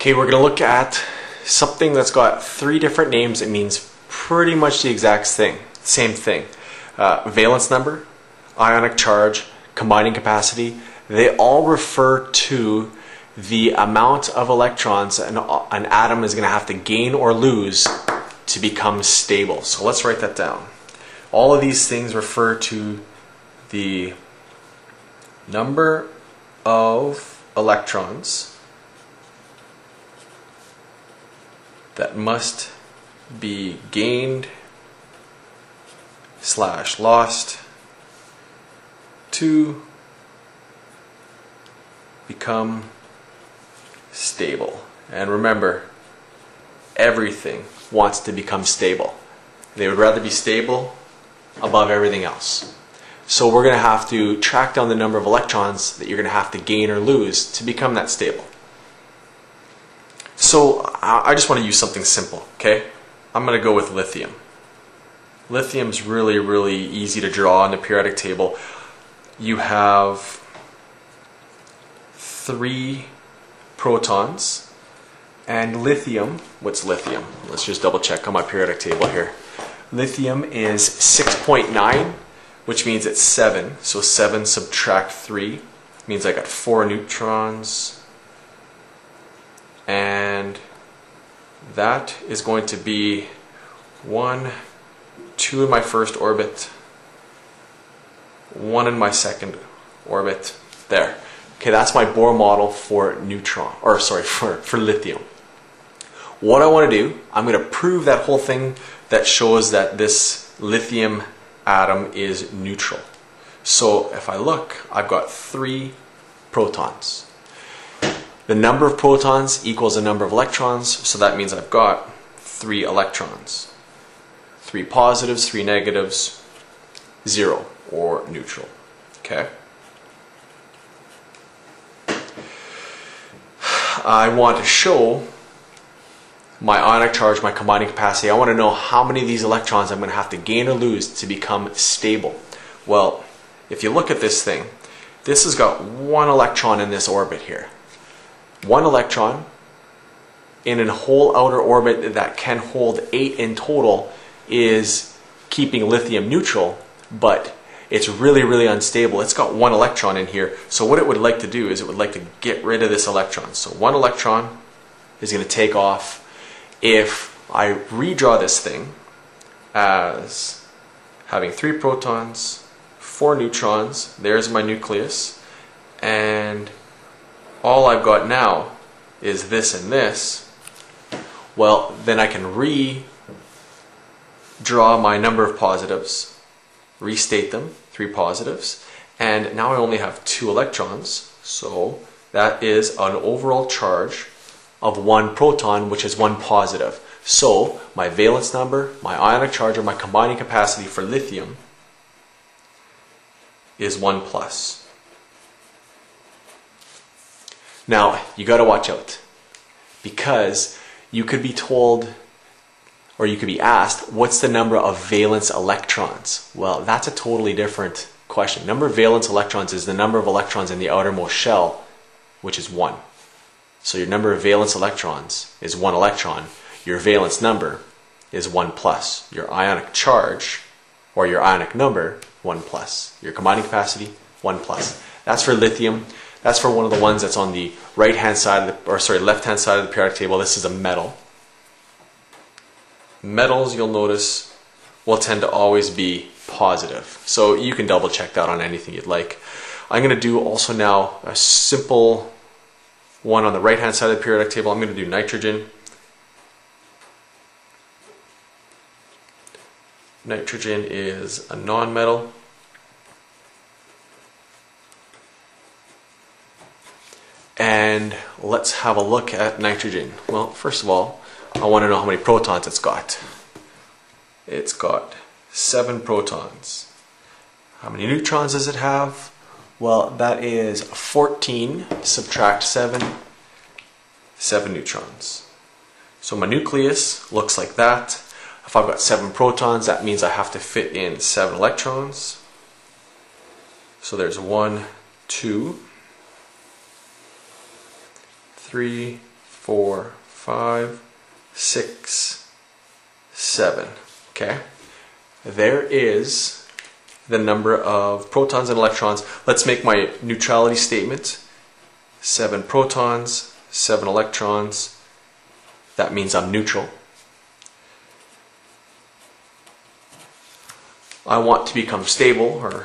Okay, we're going to look at something that's got three different names. It means pretty much the exact thing, same thing. Uh, valence number, ionic charge, combining capacity, they all refer to the amount of electrons an, an atom is going to have to gain or lose to become stable. So let's write that down. All of these things refer to the number of electrons that must be gained slash lost to become stable. And remember, everything wants to become stable. They would rather be stable above everything else. So we're going to have to track down the number of electrons that you're going to have to gain or lose to become that stable. So I just want to use something simple, okay? I'm going to go with lithium. Lithium's really, really easy to draw on the periodic table. You have three protons and lithium, what's lithium? Let's just double check on my periodic table here. Lithium is 6.9, which means it's 7. So 7 subtract 3 means I got 4 neutrons. And that is going to be 1, 2 in my first orbit, 1 in my second orbit. There. Okay, that's my Bohr model for neutron, or sorry, for, for lithium. What I want to do, I'm going to prove that whole thing that shows that this lithium atom is neutral. So if I look, I've got three protons. The number of protons equals the number of electrons, so that means I've got three electrons. Three positives, three negatives, zero, or neutral. Okay? I want to show my ionic charge, my combining capacity. I want to know how many of these electrons I'm going to have to gain or lose to become stable. Well, if you look at this thing, this has got one electron in this orbit here. One electron in a whole outer orbit that can hold eight in total is keeping lithium neutral, but it's really, really unstable. It's got one electron in here. So what it would like to do is it would like to get rid of this electron. So one electron is going to take off if I redraw this thing as having three protons, four neutrons, there's my nucleus, and all I've got now is this and this, well, then I can redraw my number of positives, restate them, three positives, and now I only have two electrons, so that is an overall charge of one proton, which is one positive. So my valence number, my ionic charge, or my combining capacity for lithium is 1 plus. Now, you got to watch out because you could be told or you could be asked, what's the number of valence electrons? Well, that's a totally different question. Number of valence electrons is the number of electrons in the outermost shell, which is 1. So your number of valence electrons is one electron. Your valence number is 1 plus. Your ionic charge, or your ionic number, 1 plus. Your combining capacity, 1 plus. That's for lithium. That's for one of the ones that's on the right hand side of the, or sorry, left hand side of the periodic table. This is a metal. Metals, you'll notice, will tend to always be positive. So you can double check that on anything you'd like. I'm going to do also now a simple one on the right hand side of the periodic table. I'm going to do nitrogen. Nitrogen is a nonmetal. And let's have a look at nitrogen. Well, first of all, I want to know how many protons it's got. It's got seven protons. How many neutrons does it have? Well, that is 14 subtract 7, 7 neutrons. So my nucleus looks like that. If I've got 7 protons, that means I have to fit in 7 electrons. So there's 1, 2, 3, four, five, six, seven. Okay? There is the number of protons and electrons. Let's make my neutrality statement. Seven protons, seven electrons. That means I'm neutral. I want to become stable, or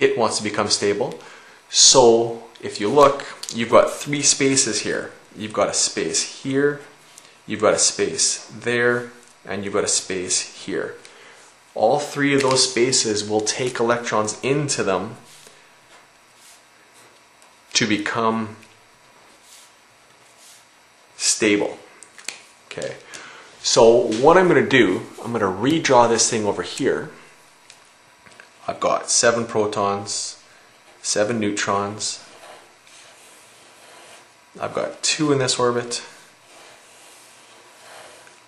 it wants to become stable. So if you look, you've got three spaces here. You've got a space here, you've got a space there, and you've got a space here. All three of those spaces will take electrons into them to become stable. Okay, so what I'm going to do, I'm going to redraw this thing over here. I've got seven protons, seven neutrons. I've got two in this orbit.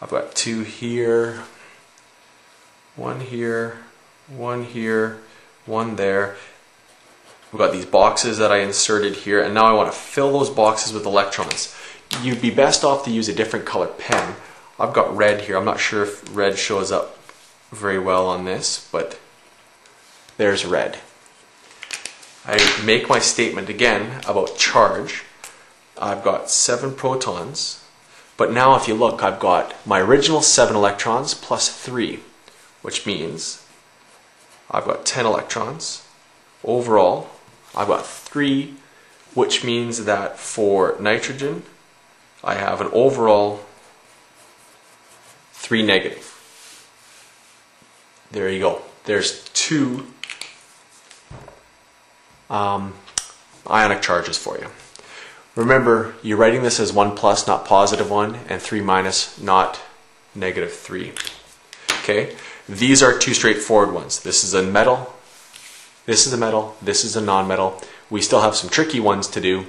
I've got two here, one here, one here, one there. We've got these boxes that I inserted here, and now I want to fill those boxes with electrons. You'd be best off to use a different color pen. I've got red here. I'm not sure if red shows up very well on this, but there's red. I make my statement again about charge. I've got seven protons, but now if you look, I've got my original seven electrons plus three, which means I've got 10 electrons. Overall, I've got three, which means that for nitrogen, I have an overall three negative. There you go. There's two um, ionic charges for you. Remember, you're writing this as 1 plus, not positive 1, and 3 minus, not negative 3. Okay? These are two straightforward ones. This is a metal, this is a metal, this is a non-metal. We still have some tricky ones to do.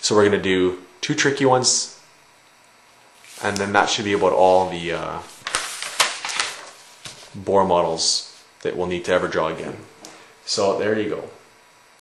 So we're going to do two tricky ones, and then that should be about all the uh, Bohr models that we'll need to ever draw again. So there you go.